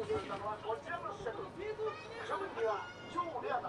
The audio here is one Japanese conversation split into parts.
我真的是什么你啊？九五年的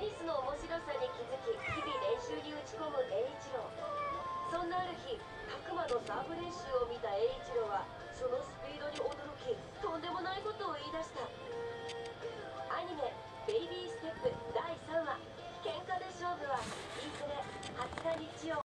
テニスの面白さに気づき日々練習に打ち込む栄一郎。そんなある日角